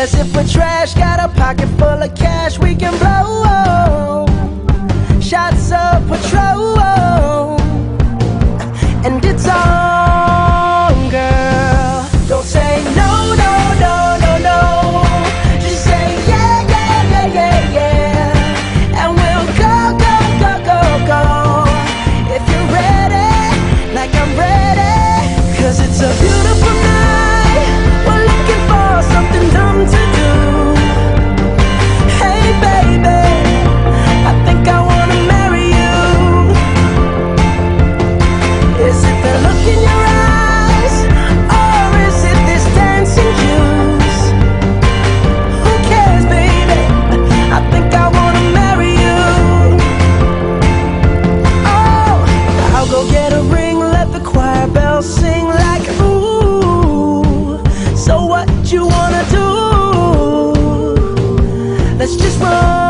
if we're trash. Got a pocket full of cash, we can blow. whisper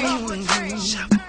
free.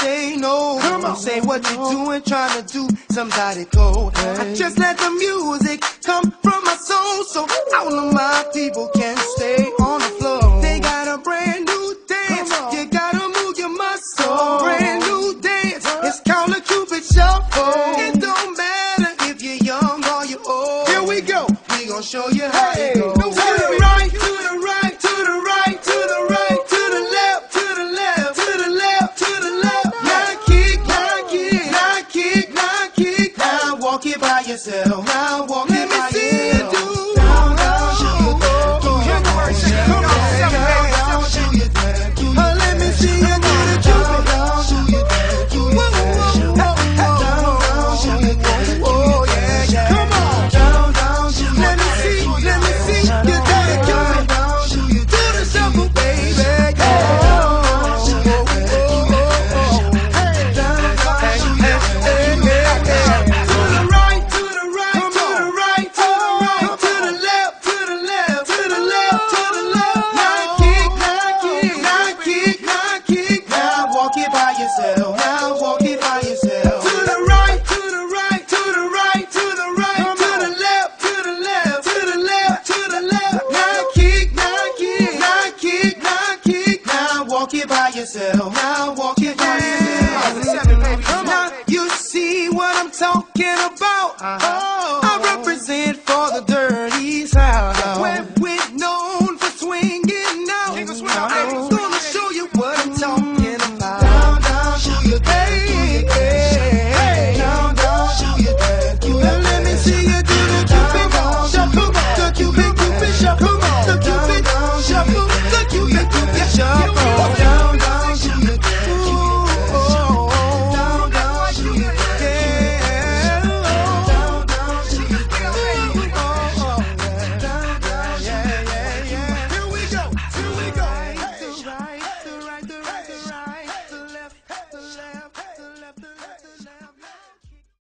Say no. Come on. Say what you doing, trying to do somebody cold. Hey. I just let the music come from my soul, so all of my people can stay on the floor. They got a brand new walking by yourself. Now walking by yourself.